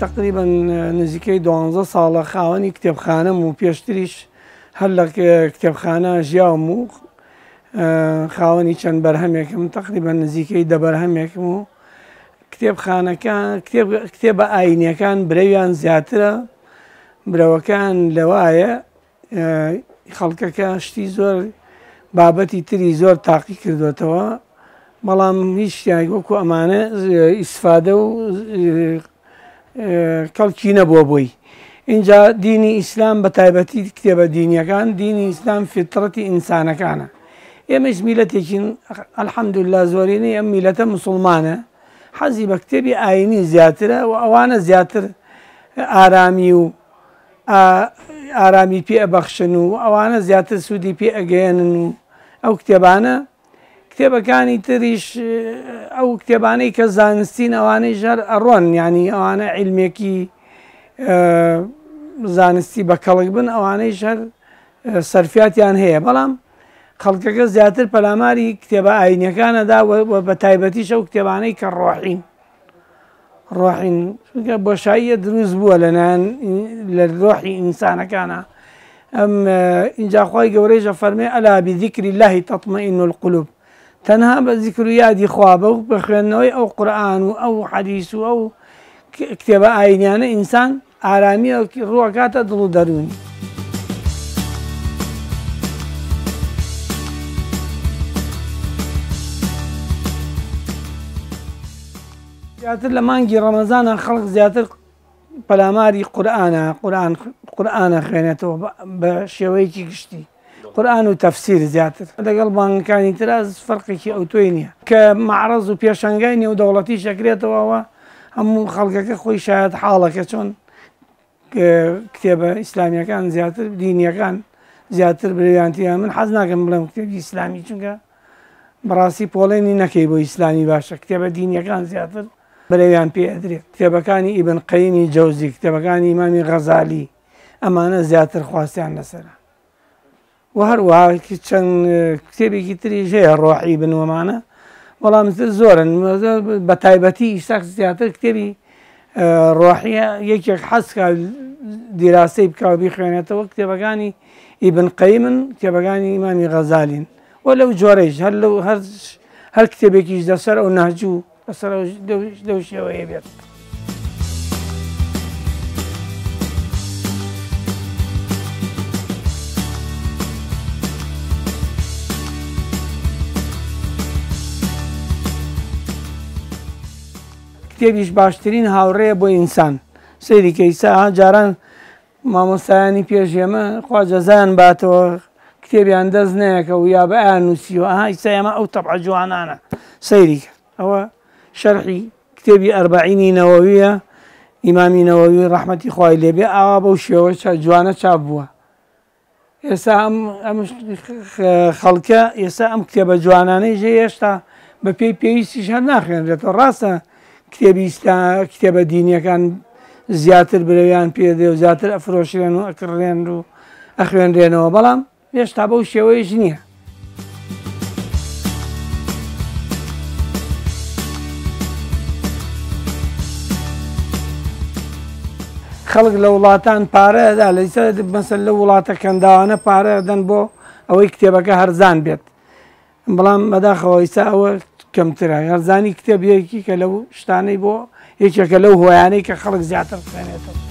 تەقریبەن نزیکەی دوانزە ساڵە خاوەنی کتێبخانەم و پێشتریش هەر لە کتێبخانە ژیاوم و خاوەنی چەند بەرهەمێکم تەقریبەن نزیکەی دەبەرهەمێکم و کتێبخانەکە کتێبە ئاینیەکان برەویان زیاترە برەوەکان لەوایە خەڵکەکە شتی زۆر بابەتی تری زۆر تاقی کردوێتەوە بەڵام هیچ شتیان وەکو ئەمانە ئیسفادە و کەڵکی نەبووە بۆی اینجا دینی ئیسلام بە تایبەتی کتێبە دینیەکان دینی ئیسلام فطرەتی ئینسانەکانە ئێمەش میلەتێکین ئەلحەمدللا زۆرینەی ئەم میلەتە مسلمانە حەزی بە کتێبی ئاینی زیاترە و ئەوانە زیاتر ئارامی و ئارامی پێ ئەبەخشن و ئەوانە زیاتر سوودی پێ ئەگەیەنن و ئەو کتێبانە کتێبەکانی تریش ئەو کتێبانەی کە زانستین ئەوانەی ژەر ئەڕۆن ینی ئەوانە عیلمێکی زانستی بە کەڵک بن ئەوانەی ژەر سەرفاتیان هەیە بەڵام خەڵکەکە زیاتر پەلاماری کتێبە ئاینەکانەدا بە تایبەتیش ئەو کتێبانەی کە ڕۆحین ڕۆحی چونکە بۆشاییە دروست بووە لەلایەن لە ڕۆحی ئینسانەکانە ئەم ئینجاخوای گەورەیشە فەرمێ ئەلا بذیکری اللهی تەطمئن القلوب تەنها بە زیکر و یادی خوا بە بە خوێندنەوەی ئەو قورئان و ئەو حەدیث و ئەو کتێبە ئاینیانە ئینسان ئارامی ڕوو ئەکاتە دڵ و دەروون. زیاتر لە مانگی ڕەمەزانە خەڵک زیاتر پەلاماری قورآانە قورآان قورآانە خوێنێتەوە بە شێوەیەکی گشتی. قورئان و تەفسیر زیاتر لەگەڵ بانگەکانی ترا فەرقێکی ئەوتۆی نیە. کە مەعڕەز و پێشەنگای نێودەوڵەتیش ئەکرێتەوە ئەوە هەموو خەڵکەکە خۆی شایەت حاڵە کە چۆن کتێبە ئیسلامیەکان زیاتر دینیەکان زیاتر برەویان تیا من حەز ناکەم بڵێم کتێبی ئیسلامی چونکە بەڕاستی پۆڵێنی نەکەی بۆ ئیسلامی باشە کتێبە دینیەکان زیاتر برەویان پێ ئەدرێت کتێبەکانی ئیبن قەیمی جەوزی کتێبەکانی مامی غەزالی ئەمانە زیاتر خواستیان لەسرە و هەروەها چەند کتێبێکی تری ژەیە ڕۆحی بنوەمانە بەڵام زۆرن بە تایبەتی ئیشتاق زیاتر کتێبی ڕۆحیە یەکێک حەسکە دیراسی بکاو بیخوێنێتەوە کتێبەکانی ئیبن قەیمن کتێبەکانی ئیمامی غەزالین و لەو جۆرەیش هەر لەو هەر هەر کتێبێکیش دەسەر ئەو ناجوو بەسەرەوە لەو شێوەیە بێت. کتێبیش باشترین هاوڕێیە بۆ ئینسان سەیری کە ئیستا جاران مامۆستایانی پێش ئێمە خوا جەزایان باتەوە کتێبیان دەست نەیەکە و یا بە ئایان نووسیوە ئەها ئیستا ئێمە ئەو تەبعە جوانانە سەیری کرد ئەوە شەرحی کتێبی ئەربعینی نەوەویە ئیمامی نەوەوی ڕەحمەتی خوای لێبێ ئاوا بەو شێوە جوانە چاپ بووە ئێستا ئەم ئەم خەڵکە ئێستا ئەم کتێبە جوانانەی ژێ هێشتا بە پێی پێویستیش هەر ناخوێنرێتەوە ڕاستە کتێبیستا کتێبە دینیەکان زیاتر برەویان پێدێ و زیاتر ئەفرۆشرێن و ئەکڕێن و ئەخوێنرێنەوە بەڵام هێشتا بەو شێوەیەش نییە خەڵک لە وڵاتان پارە ئەدا لە مەسەر لە وڵاتە کەنداوانە پارە ئەدەن بۆ ئەوەی کتێبەکە هەرزان بێت بەڵام بەداخەوەیسا ئەوە کەمترە هەرزانی کتێبیەکی کە لەو شتانەی بۆ یەکێکە لەو هۆیانەی کە خەڵک زیاتر بخوێنێتەوە.